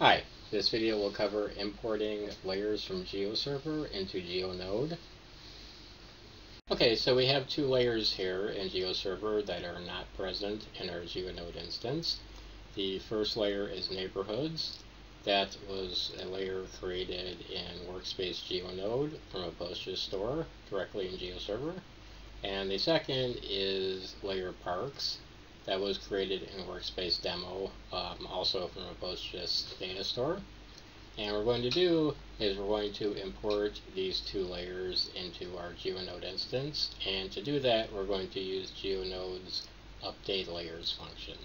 Hi, this video will cover importing layers from GeoServer into GeoNode. Okay, so we have two layers here in GeoServer that are not present in our GeoNode instance. The first layer is neighborhoods. That was a layer created in Workspace GeoNode from a PostGIS store directly in GeoServer. And the second is layer parks that was created in Workspace Demo, um, also from a PostGIS data store. And what we're going to do is we're going to import these two layers into our GeoNode instance. And to do that, we're going to use GeoNode's update layers function.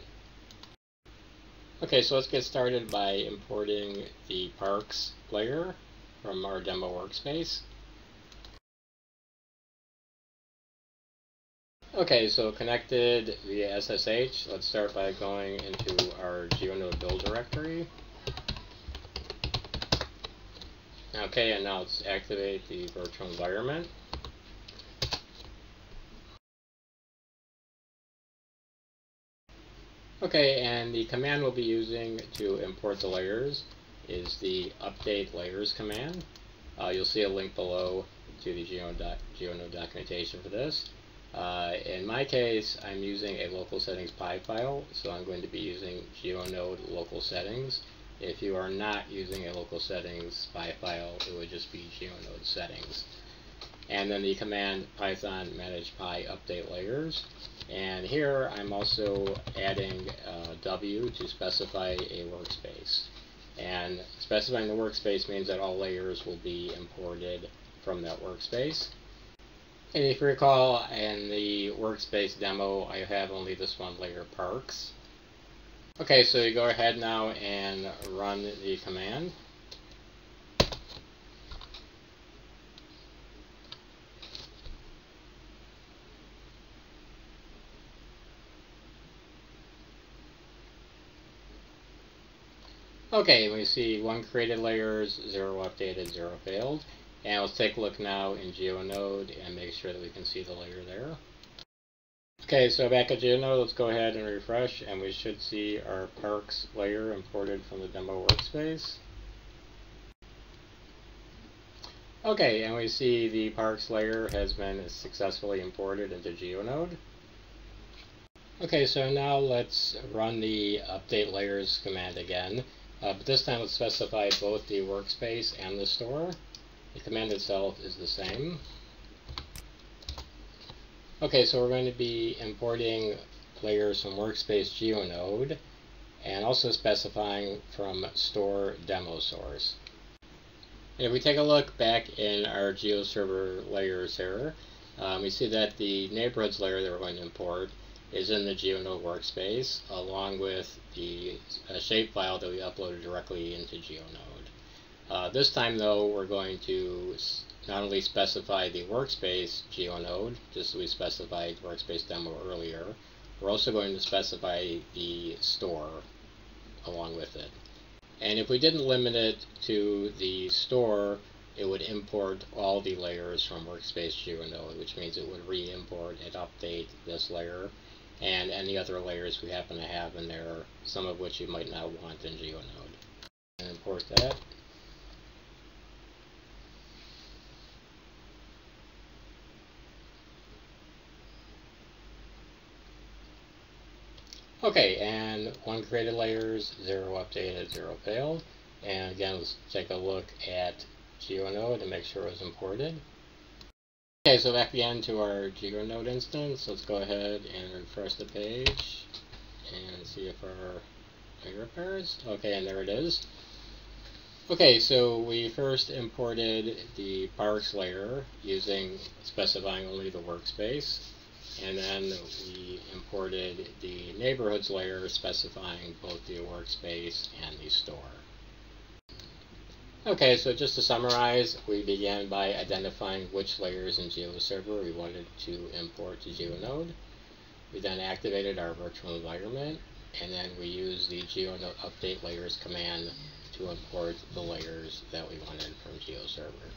Okay, so let's get started by importing the parks layer from our demo workspace. Okay, so connected via SSH, let's start by going into our GeoNode build directory. Okay, and now let's activate the virtual environment. Okay, and the command we'll be using to import the layers is the update layers command. Uh, you'll see a link below to the GeoNode documentation for this. Uh, in my case, I'm using a local settings PY file, so I'm going to be using GeoNode local settings. If you are not using a local settings PY file, it would just be GeoNode settings. And then the command python manage py update layers. And here I'm also adding uh, W to specify a workspace. And specifying the workspace means that all layers will be imported from that workspace. And if you recall, in the workspace demo, I have only this one layer, parks. Okay, so you go ahead now and run the command. Okay, we see one created layers, zero updated, zero failed. And let's take a look now in GeoNode and make sure that we can see the layer there. Okay, so back at GeoNode, let's go ahead and refresh, and we should see our parks layer imported from the demo workspace. Okay, and we see the parks layer has been successfully imported into GeoNode. Okay, so now let's run the update layers command again, uh, but this time let's specify both the workspace and the store. The command itself is the same. Okay, so we're going to be importing layers from Workspace GeoNode and also specifying from store demo source. And if we take a look back in our GeoServer layers here, um, we see that the neighborhoods layer that we're going to import is in the GeoNode workspace along with the uh, shapefile that we uploaded directly into GeoNode. Uh, this time though, we're going to not only specify the workspace GeoNode, just as we specified workspace demo earlier, we're also going to specify the store along with it. And if we didn't limit it to the store, it would import all the layers from workspace GeoNode, which means it would re-import and update this layer and any other layers we happen to have in there, some of which you might not want in GeoNode. And import that. Okay, and one created layers, zero updated, zero failed. And again, let's take a look at GeoNode to make sure it was imported. Okay, so back again to our GeoNode instance. Let's go ahead and refresh the page and see if our layer appears. Okay, and there it is. Okay, so we first imported the parks layer using specifying only the workspace and then we imported the neighborhoods layer specifying both the workspace and the store. Okay, so just to summarize, we began by identifying which layers in GeoServer we wanted to import to GeoNode. We then activated our virtual environment, and then we used the GeoNode update layers command to import the layers that we wanted from GeoServer.